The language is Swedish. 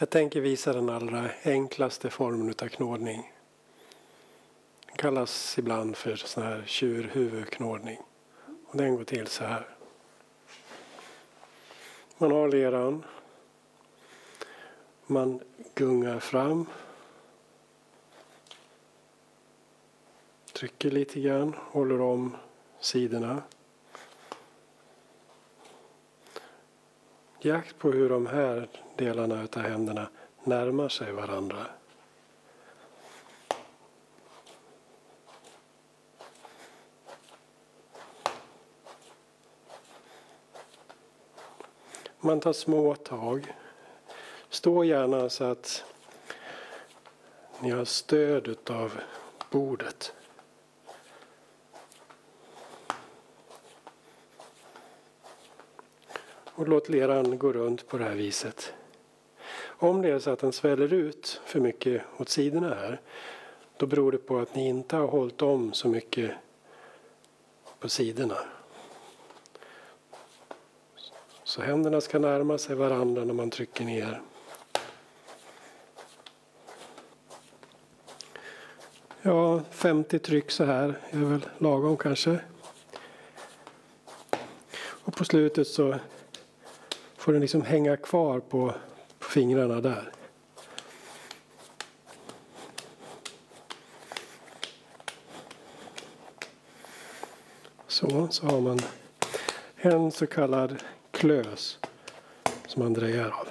Jag tänker visa den allra enklaste formen av knådning. Den kallas ibland för sån här tjurhuvudknådning. Och den går till så här. Man har leran. Man gungar fram. Trycker lite grann, håller om sidorna. Jakt på hur de här delarna av händerna närmar sig varandra. Man tar små tag. Stå gärna så att ni har stöd av bordet. Och låt leran gå runt på det här viset. Om det är så att den sväller ut för mycket åt sidorna här då beror det på att ni inte har hållit om så mycket på sidorna. Så händerna ska närma sig varandra när man trycker ner. Ja, 50 tryck så här är väl lagom kanske. Och på slutet så får den liksom hänga kvar på, på fingrarna där. Så, så har man en så kallad klös som man drejar av.